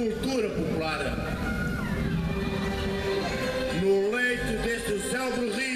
cultura popular. No leito deste célebre rio